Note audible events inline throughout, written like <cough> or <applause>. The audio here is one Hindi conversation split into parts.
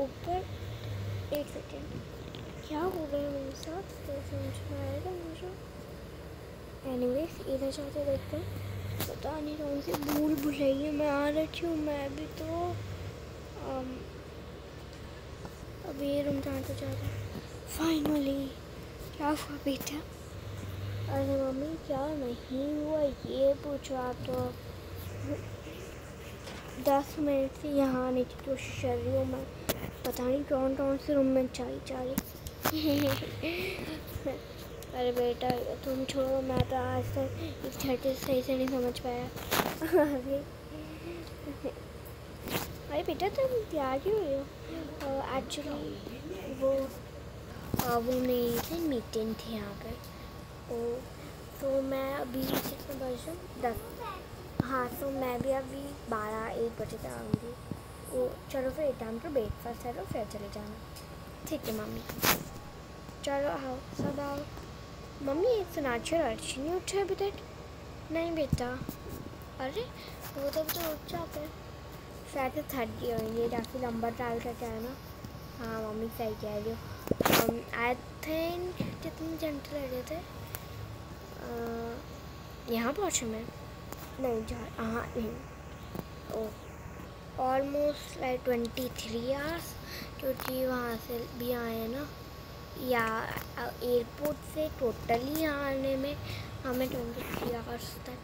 ऊपर एक सेकेंड क्या हो गया मेरे साथ तो समझ में आएगा मुझे एनीवेज इधर जाते देखते हैं पता नहीं कौन सी भूल भुलैया मैं आ रखी हूँ मैं भी तो um, अभी ये रूम जाते जाते फाइनली क्या हुआ बेटा? अरे मम्मी क्या नहीं हुआ? ये पूछो आप तो दस मिनट से यहाँ आने की कोशिश कर रही हूँ मैं। पता नहीं कौन कौन से रूम में चाली चाली <laughs> अरे बेटा तुम छोड़ो मैं तो आज तक इस थर्टी सही से नहीं समझ पाया। अरे। बेटा तुम तैयार क्यों हो। एक्चुअली वो आ, वो मेरी से मीटिंग थी यहाँ पर तो तो मैं अभी कितना बज दस। हाँ तो मैं भी अभी बारह, एक बजे तक आऊँगी। वो चलो फिर एक टाइम पर ब्रेकफास्ट है तो फिर चले जाना। ठीक है, मम्मी। चलो, आओ, सब आओ। मम्मी और अर्ची नहीं उठे अभी तक? नहीं बेटा। अरे, वो तो तो उठ जाते हैं। शायद से थक गए होंगे काफ़ी लंबा ट्रैवल करके आया ना हाँ मम्मी सही कह रही हो। आई थिंक कितने घंटे लगे थे? यहाँ पहुँचे मैं। नहीं जा हाँ नहीं। Almost like twenty three hours क्योंकि वहाँ से भी आए हैं ना। या एयरपोर्ट से टोटली आने में हमें ट्वेंटी थ्री आवर्स तक।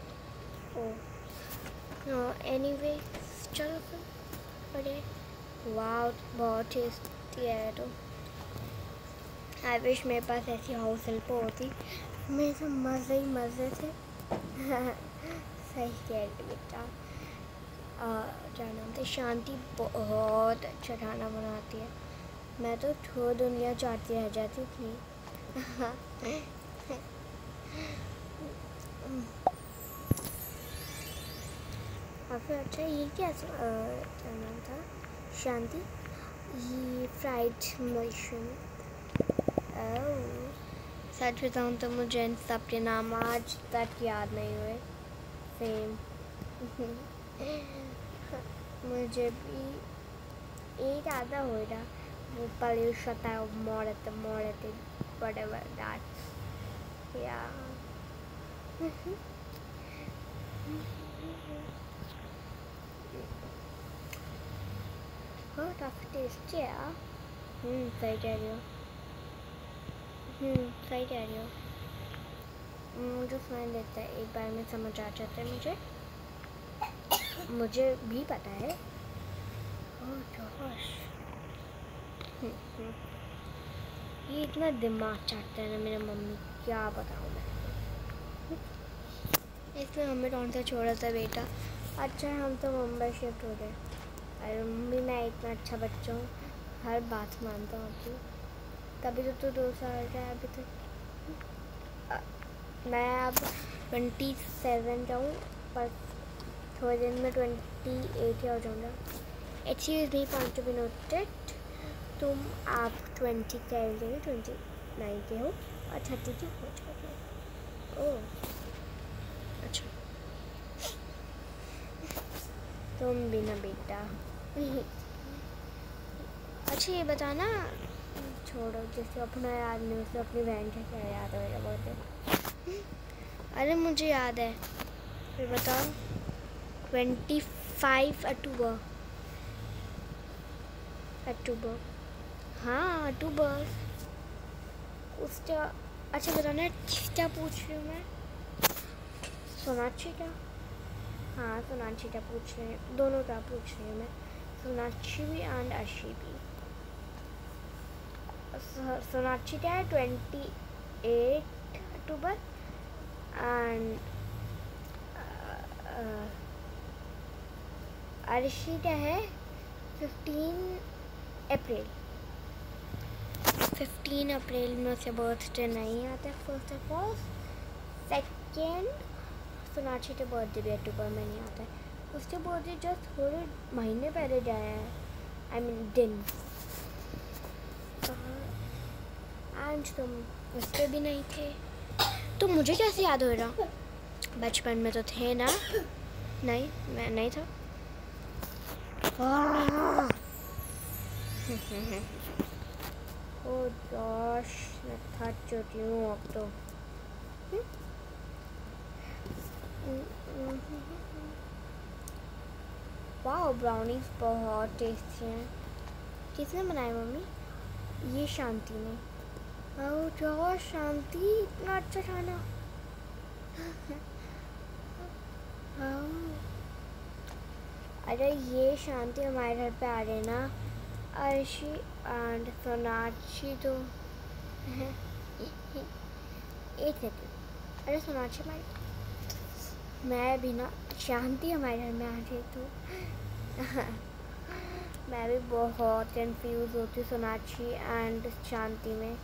ओ एनी वे चलो फिर। बढ़िया वाह, बहुत टेस्टी है तो। आई विश मेरे पास ऐसी हाउस हेल्प होती। मेरे तो मज़े ही मज़े थे। <laughs> बेटा क्या नाम शांति बहुत अच्छा खाना बनाती है। मैं तो थोड़ी दुनिया चाहती रह जाती थी। <laughs> और फिर अच्छा ये क्या क्या नाम था? शांति? ये फ्राइड मशरूम सच बताऊँ तो मुझे इन सब के नाम आज तक याद नहीं हुए। सेम <laughs> मुझे भी एक आधा हो रहा। वो पल्यूशता मोड़ते मोड़ते whatever that. yeah oh काफ़ी टेस्टी है हम्म सही कह रही हो। हम्म सही कह रही हो। मुझे सुनाई देता है एक बार में समझ आ जाता है मुझे। मुझे भी पता है। हम्म, हम्म। ये इतना दिमाग चाटता है ना मेरा मम्मी क्या बताऊँ मैं? इसमें हमें कौन सा छोड़ा था बेटा? अच्छा हम तो मुंबई शिफ्ट हो गए। अरे मम्मी मैं इतना अच्छा बच्चा हूँ हर बात मानता हूँ आपकी। तभी तो तू दो साल का है अभी तक। मैं अब ट्वेंटी सेवन का हूँ पर थोड़े दिन में ट्वेंटी एट हो जाऊँगा। Excuse me point to be noted तुम आप ट्वेंटी कह रहे ट्वेंटी नाइन के हो, और थर्टी के हो। जाओगे ओह अच्छा। तुम भी ना बेटा। अच्छा ये बताना, छोड़ो, जैसे अपना याद नहीं उसे अपनी बहन का क्या याद होगा, बहुत अरे मुझे याद है। फिर बताओ। Twenty five October. अक्टूबर। हाँ अक्टूबर। उसका अच्छा बताना क्या पूछ रही हूँ मैं? सोनाक्षी क्या हाँ सोनाक्षी क्या पूछ रही हूँ। दोनों क्या पूछ रही हूँ मैं। सोनाक्षी भी एंड अशी भी। सोनाक्षी क्या है twenty eight October. And Arshi क्या है फिफ्टीन अप्रैल फिफ्टीन अप्रैल में उसे बर्थडे नहीं आता first of all second Sonakshi का बर्थडे भी अक्टूबर में नहीं आता है। उसके बर्थडे जस्ट थोड़े महीने पहले जाया है। आई मीन दिन। एंड तुम उस पर भी नहीं थे। तो मुझे कैसे याद हो रहा? बचपन में तो थे ना। नहीं मैं नहीं था। ओ मैं थक चुकी हूँ अब तो। वाह ब्राउनीज बहुत टेस्टी हैं। किसने बनाए मम्मी? ये शांति ने। ओह जो शांति, इतना अच्छा खाना। अरे, ये शांति हमारे घर पे आ रहे ना। अर्शी एंड सोनाक्षी तो। एक सेकेंड अरे, सोनाक्षी हमारी मैं भी ना शांति हमारे घर में आ गई तो मैं भी बहुत कंफ्यूज होती हूँ सोनाक्षी एंड शांति में।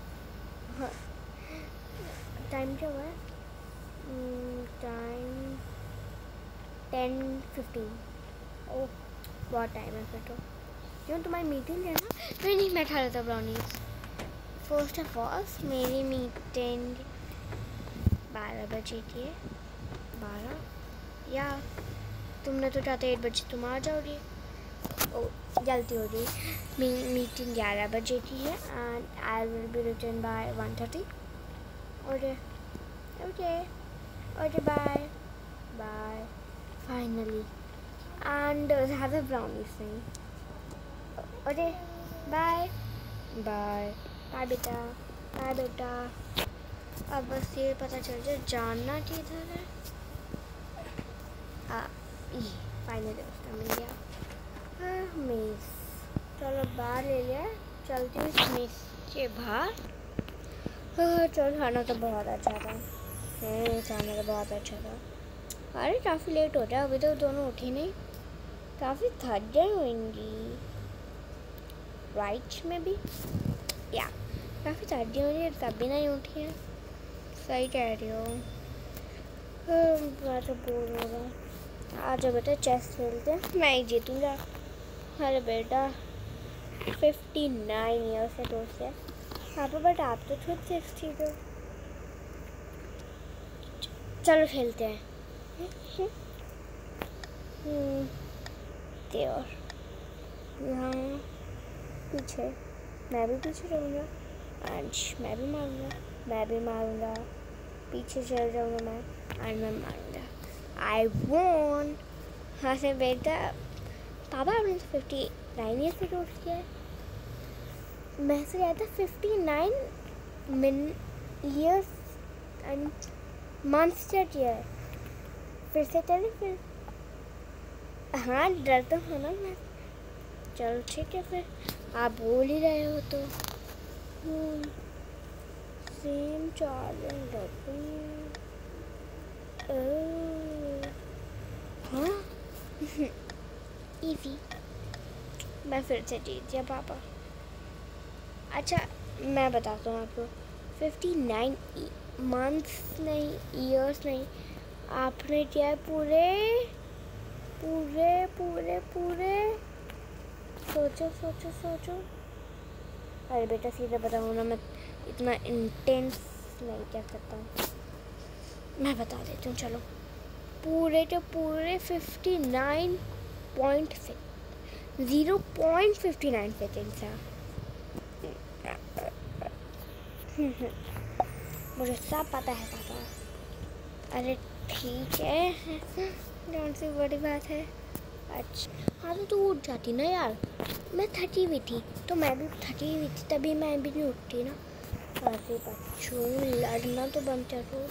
टाइम क्या हुआ? है टाइम टेन फिफ्टीन ओ बहुत टाइम है फिर तो। क्यों तुम्हारी मीटिंग है ना? नहीं नहीं, मैं खा था ब्राउनीज फ़र्स्ट ऑफ़ ऑल मेरी मीटिंग बारह बजे की है। बारह? या, तुमने तो चाहते एट बजे तुम आ जाओगे। जल्दी हो रही मी, मीटिंग ग्यारह बजे की है and I will be return by one thirty okay okay okay bye bye finally and ज़्यादा ब्राउनीज नहीं। ओके बाय बाय बाय बेटा। बाय बेटा। अब बस ये पता चल जाए जानना किधर है। फाइनली उसका मिल गया। मेस। चलो बाहर ले लिया। चलती हूँ इस के बाहर। चल, खाना तो बहुत अच्छा था। खाना तो बहुत अच्छा था। अरे, काफ़ी लेट हो जाए अभी तो दोनों उठे नहीं। काफ़ी थक गए होंगी राइट में भी। या काफ़ी थक गई होंगी तब भी नहीं उठी है। सही कह रही हो। तो बोर हो रहा हूँ। आ जाओ बेटा चेस खेलते हैं। मैं ही जीतूँगा। अरे बेटा फिफ्टी नाइन ईयर से दोस्त है। हाँ तो बट आप तो खुद सिक्सटी दो चलो खेलते हैं। देवर यहाँ पीछे। मैं भी पीछे रहूँगा। आज मैं भी मारूँगा। मैं भी मारूँगा। पीछे चल जाऊँगा मैं। आज मैं मारूँगा। आई वॉन हाँ से बेटा। पापा आपने तो फिफ्टी नाइन ईयर्स में टोट किया है। मैं से गया था fifty nine min years and क्या किया है। फिर से चले, फिर हाँ डर तो हो ना, मैं चलो ठीक है फिर। आप बोल ही रहे हो तो। सेम चार्जिंग हाँ? <laughs> इजी मैं फिर से जीत गया, पापा। अच्छा मैं बताता हूँ आपको। फिफ्टी नाइन मंथ्स नहीं ईयर्स नहीं, आपने किया है पूरे पूरे पूरे पूरे। सोचो सोचो सोचो। अरे बेटा, सीधे बताऊँ ना, मैं इतना इंटेंस नहीं क्या करता हूँ। मैं बता देती हूँ, चलो। पूरे के पूरे fifty nine point zero point fifty nine है मुझे सब पता है, पापा। अरे ठीक है। कौन सी बड़ी बात है? अच्छा। हाँ तो तू उठ जाती ना यार। मैं थकी हुई थी तो मैं भी थकी हुई थी, तभी मैं भी नहीं उठती ना। अरे बच्चों, लड़ना तो बंद करो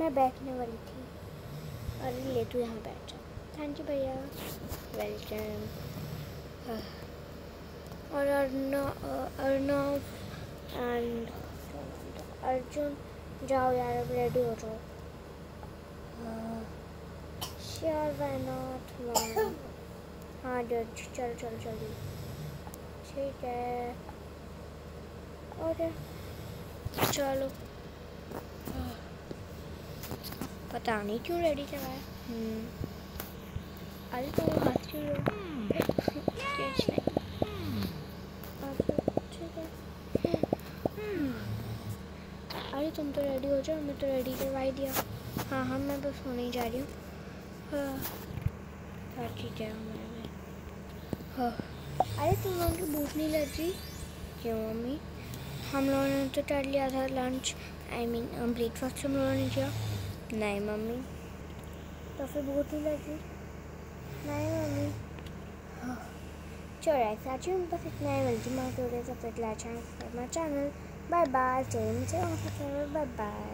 मैं बैठने वाली थी। अरे ले, तू यहाँ बैठ जा। थैंक यू भैया वेलकम और अर्नव एंड अर्जुन, जाओ यार, अब रेडी हो जाओ। श्योर वाई नॉट हाँ जज चल चल चल। ठीक है। और चलो। पता नहीं क्यों रेडी करवाया। अरे तो हाथ क्यों अरे तुम तो रेडी हो जाओ मैं तो रेडी करवाई दिया। हाँ हाँ मैं बस होने ही जा रही हूँ। हाँ। साची क्या मैंने हाँ। अरे तुम लोगों की भूख नहीं लग रही? क्यों मम्मी? हम लोगों ने तो कर लिया था लंच आई मीन ब्रेकफास्ट हम लोगों ने किया। नहीं मम्मी। तो फिर भूख नहीं लग रही? नहीं मम्मी चलो सबसे लाइक चैनल बाय बाय